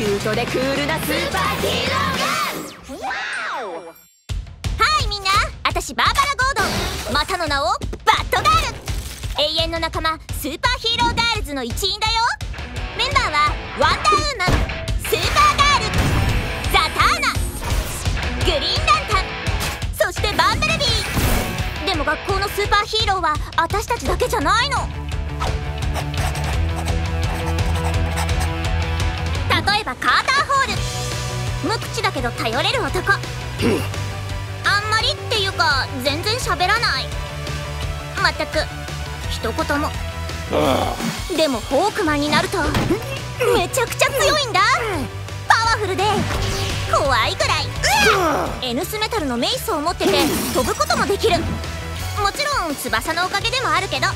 キュートでクールなスーパーヒーローガンはいみんな私バーバラ・ゴードンまたの名をバッドガール永遠の仲間スーパーヒーローガールズの一員だよ。メンバーはワンダーウーマンスーパーガールザ・ターナグリーンランタンそしてバンブルビーでも学校のスーパーヒーローは私たちだけじゃないの口だけど頼れる男。あんまりっていうか全然喋らない。まったく一言も。でもホークマンになるとめちゃくちゃ強いんだ。パワフルで。怖いぐらい。N スメタルのメイスを持ってて飛ぶこともできる。もちろん翼のおかげでもあるけど。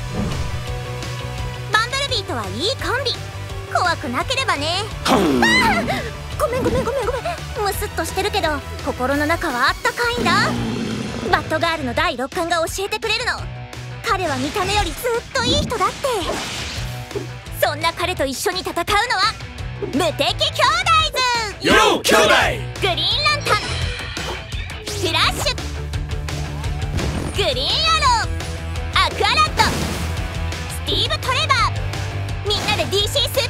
バンブルビーとはいいコンビ。怖くなければね。ごめんごめんごめんスッとしてるけど心の中はあったかいんだ。バッドガールの第6巻が教えてくれるの。彼は見た目よりずっといい人だって。そんな彼と一緒に戦うのは無敵兄弟ズ。よ兄弟！グリーンランタン。フラッシュ。グリーンアロー。アクアラッド。スティーブ・トレバー。みんなで DC ス